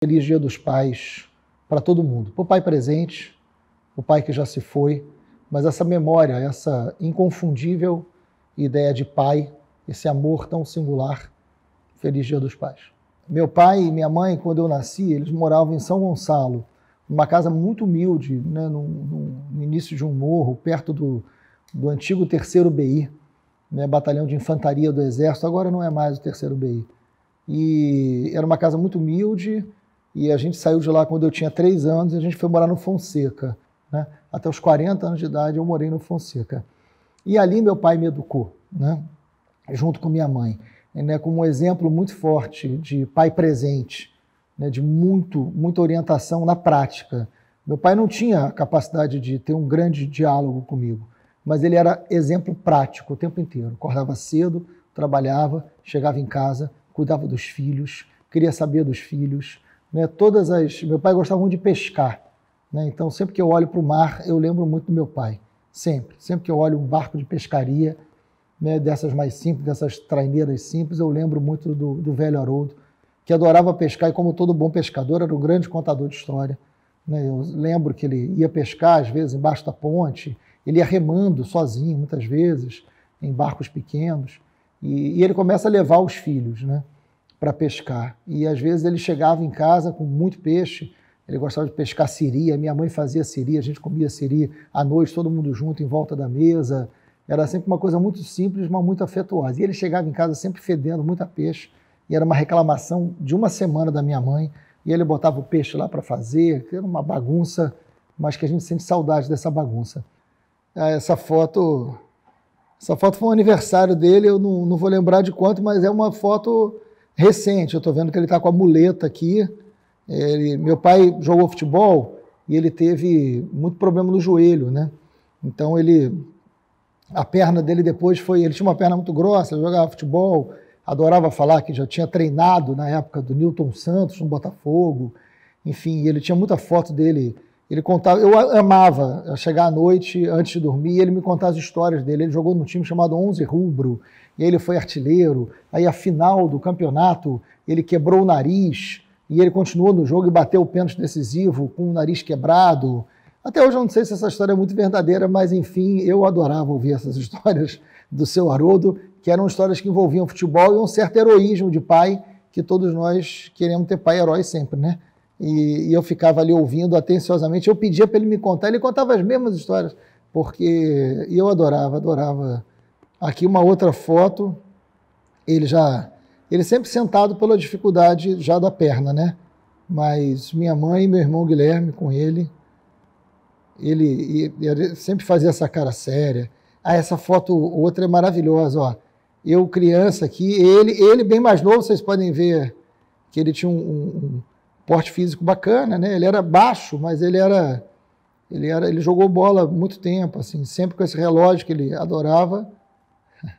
Feliz Dia dos Pais para todo mundo. Para o pai presente, o pai que já se foi, mas essa memória, essa inconfundível ideia de pai, esse amor tão singular. Feliz Dia dos Pais. Meu pai e minha mãe, quando eu nasci, eles moravam em São Gonçalo, numa casa muito humilde, né, no, no, início de um morro, perto do, do antigo terceiro BI, né, batalhão de infantaria do Exército, agora não é mais o terceiro BI. E era uma casa muito humilde, e a gente saiu de lá quando eu tinha três anos, e a gente foi morar no Fonseca. Né? Até os 40 anos de idade eu morei no Fonseca. E ali meu pai me educou, né? junto com minha mãe, né? como um exemplo muito forte de pai presente, né? de muito, muita orientação na prática. Meu pai não tinha a capacidade de ter um grande diálogo comigo, mas ele era exemplo prático o tempo inteiro. Acordava cedo, trabalhava, chegava em casa, cuidava dos filhos, queria saber dos filhos. Né? Todas as, meu pai gostava muito de pescar, né? então sempre que eu olho para o mar eu lembro muito do meu pai, sempre. Sempre que eu olho um barco de pescaria, né, dessas mais simples, dessas traineiras simples, eu lembro muito do, do velho Haroldo, que adorava pescar e como todo bom pescador era um grande contador de história. Né? Eu lembro que ele ia pescar às vezes embaixo da ponte, ele ia remando sozinho muitas vezes em barcos pequenos e, e ele começa a levar os filhos, né? Para pescar. E às vezes ele chegava em casa com muito peixe, ele gostava de pescar siri, minha mãe fazia siri, a gente comia siri à noite, todo mundo junto em volta da mesa. Era sempre uma coisa muito simples, mas muito afetuosa. E ele chegava em casa sempre fedendo muito peixe, e era uma reclamação de uma semana da minha mãe, e ele botava o peixe lá para fazer, era uma bagunça, mas que a gente sente saudade dessa bagunça. Ah, essa foto, essa foto foi um aniversário dele, eu não, não vou lembrar de quanto, mas é uma foto recente. Eu estou vendo que ele está com a muleta aqui. Ele, meu pai jogou futebol e ele teve muito problema no joelho, né? Então ele, a perna dele depois foi, ele tinha uma perna muito grossa, jogava futebol, adorava falar que já tinha treinado na época do Newton Santos no Botafogo. Enfim, ele tinha muita foto dele. Ele contava, eu amava chegar à noite antes de dormir e ele me contava as histórias dele. Ele jogou num time chamado Onze Rubro e aí ele foi artilheiro. Aí a final do campeonato, ele quebrou o nariz e ele continuou no jogo e bateu o pênalti decisivo com o nariz quebrado. Até hoje eu não sei se essa história é muito verdadeira, mas enfim, eu adorava ouvir essas histórias do seu Haroldo, que eram histórias que envolviam futebol e um certo heroísmo de pai, que todos nós queremos ter pai herói sempre, né? E, e eu ficava ali ouvindo atenciosamente. Eu pedia para ele me contar, ele contava as mesmas histórias, porque eu adorava, adorava Aqui uma outra foto, ele já, ele sempre sentado pela dificuldade já da perna, né? Mas minha mãe e meu irmão Guilherme com ele, ele, ele sempre fazia essa cara séria. Ah, essa foto outra é maravilhosa, ó. Eu criança aqui, ele, ele bem mais novo, vocês podem ver que ele tinha um, um porte físico bacana, né? Ele era baixo, mas ele era ele era ele jogou bola muito tempo, assim, sempre com esse relógio que ele adorava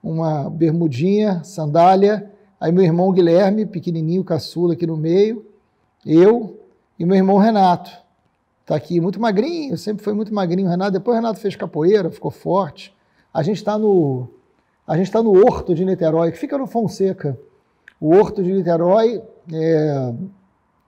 uma bermudinha, sandália. Aí meu irmão Guilherme, pequenininho, caçula aqui no meio, eu e meu irmão Renato. Está aqui muito magrinho, sempre foi muito magrinho o Renato. Depois o Renato fez capoeira, ficou forte. A gente está no a gente está no Horto de Niterói, que fica no Fonseca. O Horto de Niterói é,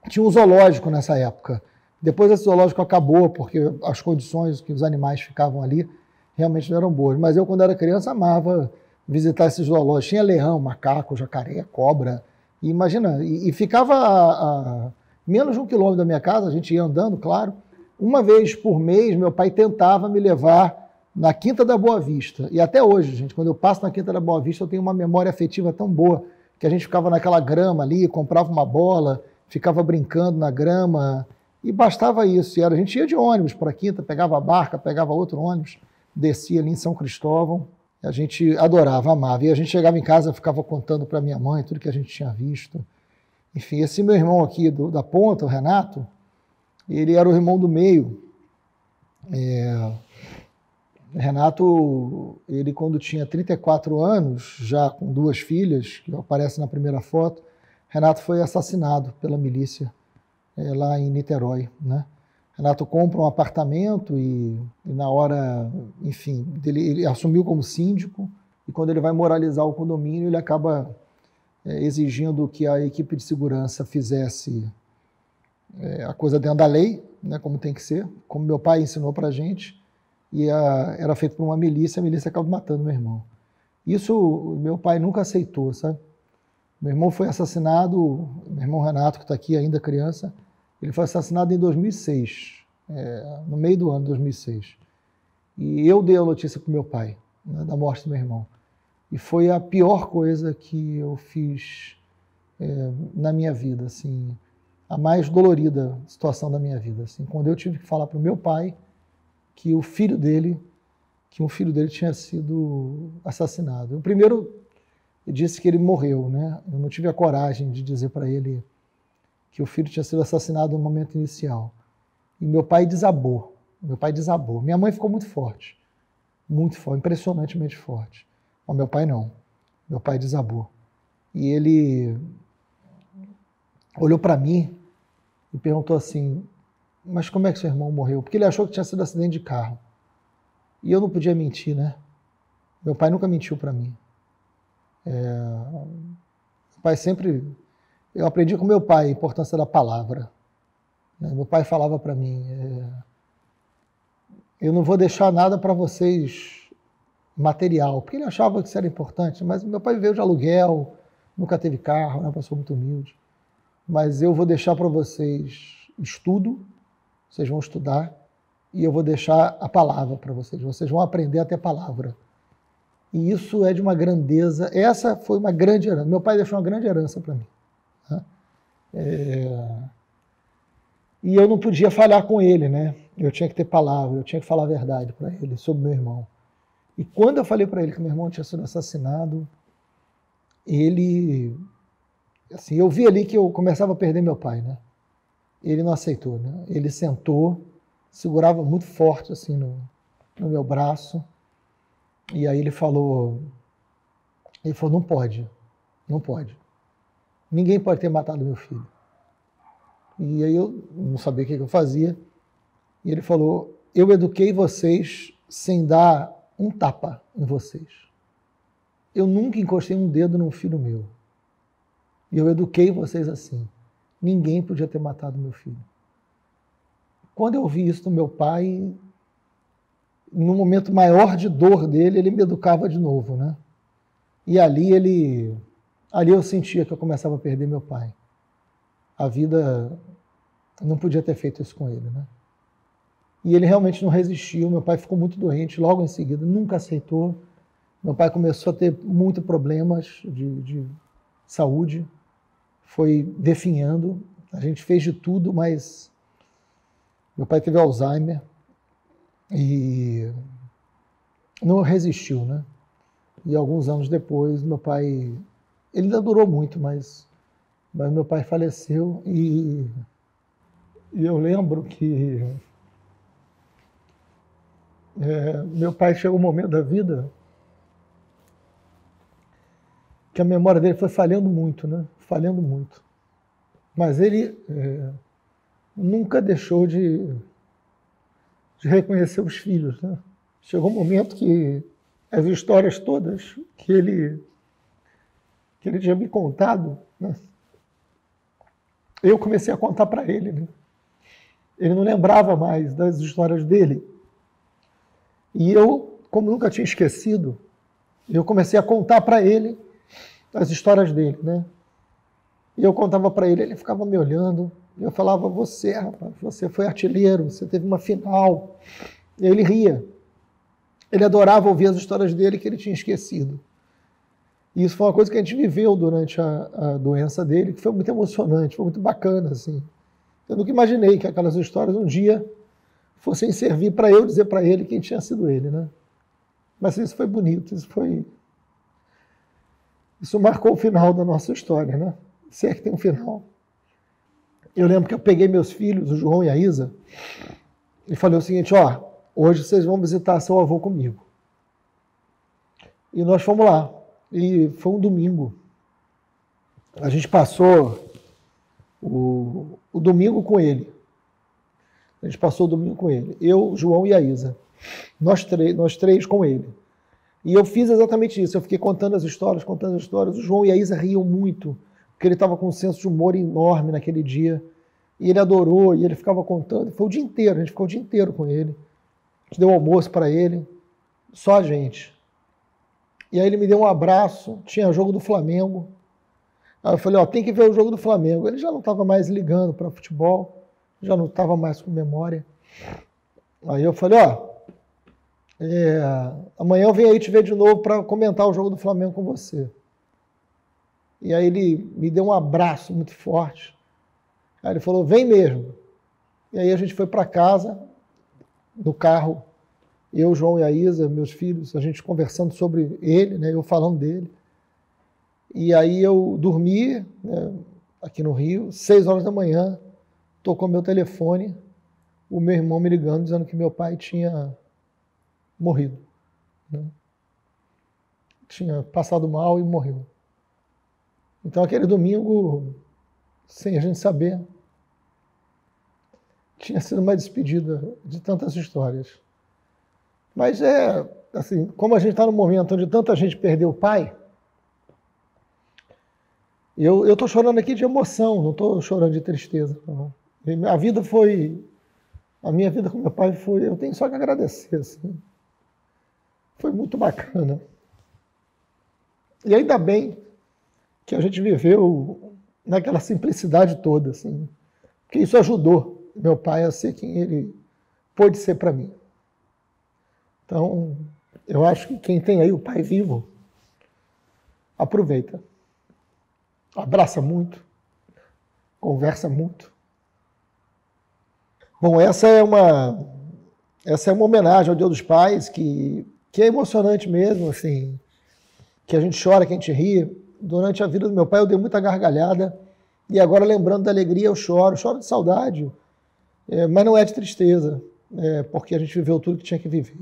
tinha um zoológico nessa época. Depois esse zoológico acabou, porque as condições que os animais ficavam ali realmente não eram boas. Mas eu, quando era criança, amava visitar esses zoológicos. Tinha leão, macaco, jacaré, cobra. E imagina, e, e ficava a, a, menos de um quilômetro da minha casa, a gente ia andando, claro. Uma vez por mês, meu pai tentava me levar na Quinta da Boa Vista. E até hoje, gente, quando eu passo na Quinta da Boa Vista, eu tenho uma memória afetiva tão boa que a gente ficava naquela grama ali, comprava uma bola, ficava brincando na grama e bastava isso. E a gente ia de ônibus para Quinta, pegava a barca, pegava outro ônibus, descia ali em São Cristóvão a gente adorava, amava. E a gente chegava em casa, ficava contando para minha mãe tudo que a gente tinha visto. Enfim, esse meu irmão aqui do, da ponta, o Renato, ele era o irmão do meio. É, Renato, ele quando tinha 34 anos, já com duas filhas, que aparece na primeira foto, Renato foi assassinado pela milícia é, lá em Niterói, né? Renato compra um apartamento e, e na hora, enfim, ele, assumiu como síndico e quando ele vai moralizar o condomínio, ele acaba é, exigindo que a equipe de segurança fizesse é, a coisa dentro da lei, né, como tem que ser, como meu pai ensinou para gente, e a, era feito por uma milícia, a milícia acabou matando meu irmão. Isso meu pai nunca aceitou, sabe? Meu irmão foi assassinado, meu irmão Renato, que está aqui ainda criança, ele foi assassinado em 2006, é, no meio do ano de 2006. E eu dei a notícia para meu pai, né, da morte do meu irmão. E foi a pior coisa que eu fiz é, na minha vida, assim, a mais dolorida situação da minha vida, assim, quando eu tive que falar para o meu pai que o filho dele, que um filho dele tinha sido assassinado. O primeiro disse que ele morreu, né? Eu não tive a coragem de dizer para ele que o filho tinha sido assassinado no momento inicial. E meu pai desabou. Meu pai desabou. Minha mãe ficou muito forte. Muito forte, impressionantemente forte. Mas meu pai não. Meu pai desabou. E ele olhou para mim e perguntou assim: Mas como é que seu irmão morreu? Porque ele achou que tinha sido acidente de carro. E eu não podia mentir, né? Meu pai nunca mentiu para mim. É... Pai sempre. Eu aprendi com meu pai a importância da palavra. Né? Meu pai falava para mim: é... Eu não vou deixar nada para vocês material, porque ele achava que isso era importante, mas meu pai veio de aluguel, nunca teve carro, é uma pessoa muito humilde. Mas eu vou deixar para vocês estudo, vocês vão estudar, e eu vou deixar a palavra para vocês, vocês vão aprender a palavra. E isso é de uma grandeza. Essa foi uma grande herança. Meu pai deixou uma grande herança para mim. Né? É... E eu não podia falhar com ele, né? Eu tinha que ter palavra, eu tinha que falar a verdade para ele sobre meu irmão. E quando eu falei para ele que meu irmão tinha sido assassinado, ele. Assim, eu vi ali que eu começava a perder meu pai, né? Ele não aceitou, né? Ele sentou, segurava muito forte assim no, no meu braço e aí ele falou, ele falou, não pode, não pode. Ninguém pode ter matado meu filho. E aí eu não sabia o que eu fazia. E ele falou, eu eduquei vocês sem dar um tapa em vocês. Eu nunca encostei um dedo num filho meu. E eu eduquei vocês assim. Ninguém podia ter matado meu filho. Quando eu vi isso do meu pai, no momento maior de dor dele, ele me educava de novo, né? E ali ele, ali eu sentia que eu começava a perder meu pai. A vida não podia ter feito isso com ele, né? E ele realmente não resistiu. Meu pai ficou muito doente logo em seguida, nunca aceitou. Meu pai começou a ter muitos problemas de, de saúde, foi definhando. A gente fez de tudo, mas meu pai teve Alzheimer e não resistiu, né? E alguns anos depois, meu pai, ele ainda durou muito, mas, mas meu pai faleceu e, e eu lembro que é, meu pai chegou um momento da vida que a memória dele foi falhando muito, né? Falhando muito. Mas ele é, nunca deixou de de reconhecer os filhos. Né? Chegou um momento que as histórias todas que ele, que ele tinha me contado, né? eu comecei a contar para ele. Né? Ele não lembrava mais das histórias dele. E eu, como nunca tinha esquecido, eu comecei a contar para ele as histórias dele. Né? E eu contava para ele, ele ficava me olhando, eu falava, você, rapaz, você foi artilheiro, você teve uma final. E ele ria. Ele adorava ouvir as histórias dele que ele tinha esquecido. E isso foi uma coisa que a gente viveu durante a, a doença dele, que foi muito emocionante, foi muito bacana, assim. Eu nunca imaginei que aquelas histórias um dia fossem servir para eu dizer para ele quem tinha sido ele, né? Mas isso foi bonito, isso foi... Isso marcou o final da nossa história, né? Se é que tem um final. Eu lembro que eu peguei meus filhos, o João e a Isa, e falei o seguinte: ó, hoje vocês vão visitar seu avô comigo. E nós fomos lá. E foi um domingo. A gente passou o, o domingo com ele. A gente passou o domingo com ele. Eu, João e a Isa. Nós, três, nós três com ele. E eu fiz exatamente isso. Eu fiquei contando as histórias, contando as histórias. O João e a Isa riam muito porque ele estava com um senso de humor enorme naquele dia. E ele adorou, e ele ficava contando. Foi o dia inteiro, a gente ficou o dia inteiro com ele. A gente deu almoço para ele, só a gente. E aí ele me deu um abraço, tinha jogo do Flamengo. Aí eu falei, ó, tem que ver o jogo do Flamengo. Ele já não estava mais ligando para futebol, já não estava mais com memória. Aí eu falei, ó, é, amanhã eu venho aí te ver de novo para comentar o jogo do Flamengo com você. E aí ele me deu um abraço muito forte. Aí ele falou, vem mesmo. E aí a gente foi para casa, no carro, eu, João e a Isa, meus filhos, a gente conversando sobre ele, né, eu falando dele. E aí eu dormi né, aqui no Rio, seis horas da manhã, tocou meu telefone, o meu irmão me ligando, dizendo que meu pai tinha morrido. Né? Tinha passado mal e morreu. Então aquele domingo, sem a gente saber, tinha sido uma despedida de tantas histórias. Mas é assim, como a gente está num momento onde tanta gente perdeu o pai, eu estou chorando aqui de emoção, não estou chorando de tristeza. Não. A vida foi. A minha vida com meu pai foi. Eu tenho só que agradecer. Assim. Foi muito bacana. E ainda bem que a gente viveu naquela simplicidade toda, assim, porque isso ajudou meu pai a ser quem ele pôde ser para mim. Então, eu acho que quem tem aí o pai vivo, aproveita abraça muito, conversa muito. Bom, essa é uma essa é uma homenagem ao Dia dos Pais que, que é emocionante mesmo, assim, que a gente chora, que a gente ri. Durante a vida do meu pai eu dei muita gargalhada e agora lembrando da alegria eu choro, choro de saudade, é, mas não é de tristeza, é, porque a gente viveu tudo que tinha que viver.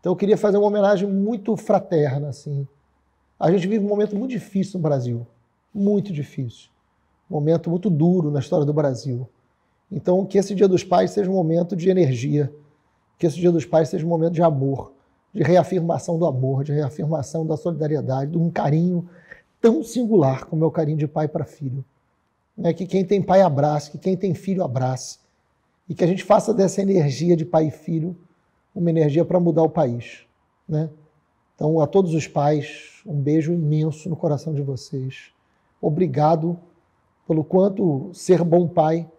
Então eu queria fazer uma homenagem muito fraterna, assim. A gente vive um momento muito difícil no Brasil muito difícil, um momento muito duro na história do Brasil. Então, que esse Dia dos Pais seja um momento de energia, que esse Dia dos Pais seja um momento de amor, de reafirmação do amor, de reafirmação da solidariedade, de um carinho tão singular como é o carinho de pai para filho. Né? Que quem tem pai abrace, que quem tem filho abrace. E que a gente faça dessa energia de pai e filho uma energia para mudar o país. Né? Então, a todos os pais, um beijo imenso no coração de vocês obrigado pelo quanto ser bom pai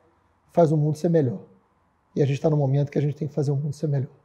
faz o mundo ser melhor. E a gente está no momento que a gente tem que fazer o mundo ser melhor.